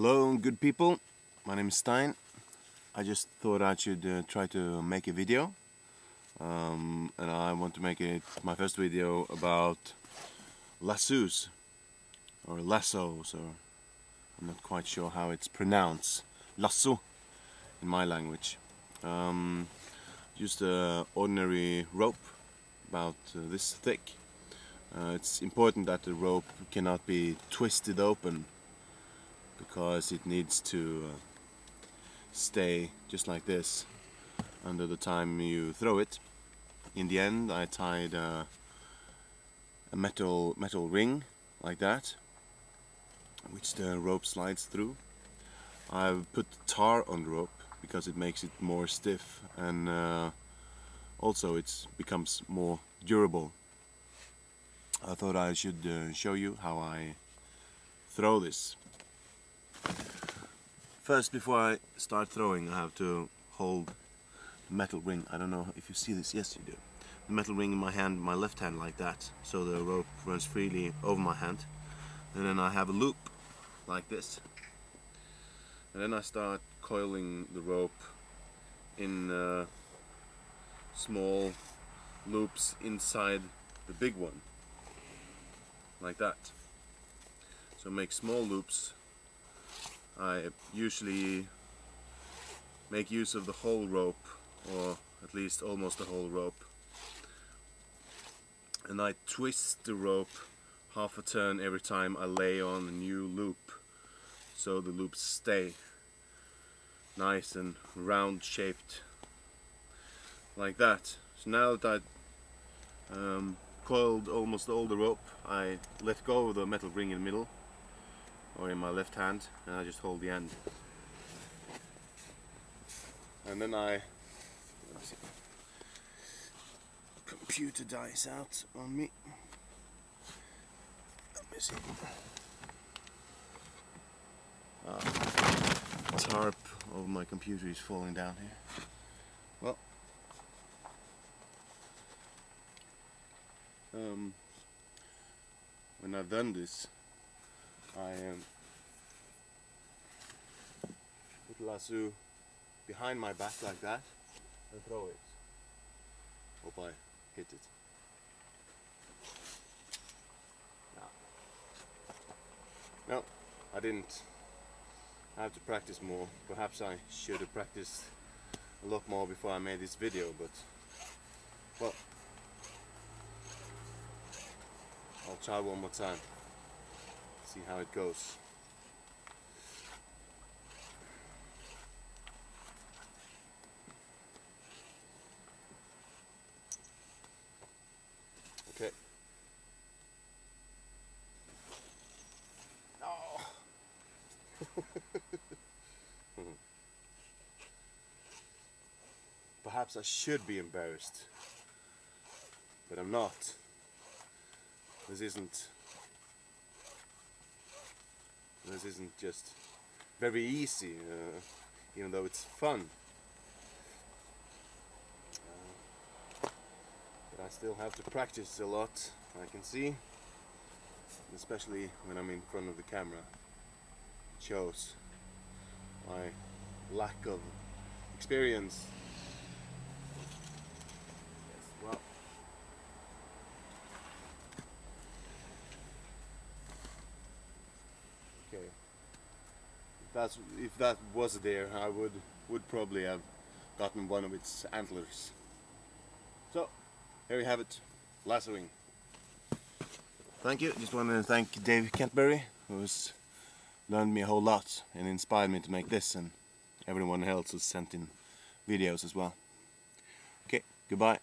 Hello good people, my name is Stein. I just thought I should uh, try to make a video. Um, and I want to make it my first video about lassos or lassos or I'm not quite sure how it's pronounced. Lasso in my language. Um, just an ordinary rope about uh, this thick. Uh, it's important that the rope cannot be twisted open because it needs to uh, stay just like this under the time you throw it. In the end I tied uh, a metal metal ring like that which the rope slides through. I've put tar on the rope because it makes it more stiff and uh, also it becomes more durable. I thought I should uh, show you how I throw this. First, before I start throwing, I have to hold the metal ring. I don't know if you see this. Yes, you do. The metal ring in my hand, my left hand like that, so the rope runs freely over my hand. And then I have a loop like this. And then I start coiling the rope in uh, small loops inside the big one like that so make small loops I usually make use of the whole rope or at least almost the whole rope. And I twist the rope half a turn every time I lay on a new loop so the loops stay nice and round shaped like that. So now that I um, coiled almost all the rope I let go of the metal ring in the middle or in my left hand and I just hold the end. And then I computer dies out on me. Let me see. Uh, tarp of my computer is falling down here. Well um, when I've done this I um, put lasso behind my back like that and throw it. Hope I hit it. No. no, I didn't. I have to practice more. Perhaps I should have practiced a lot more before I made this video, but well, I'll try one more time see how it goes. Okay. Oh. Perhaps I should be embarrassed, but I'm not. This isn't this isn't just very easy, uh, even though it's fun. Uh, but I still have to practice a lot, I can see. Especially when I'm in front of the camera. It shows my lack of experience that's if that was there I would would probably have gotten one of its antlers. So here we have it lassoing thank you. Just wanted to thank Dave Kentberry who's learned me a whole lot and inspired me to make this and everyone else who's sent in videos as well. Okay goodbye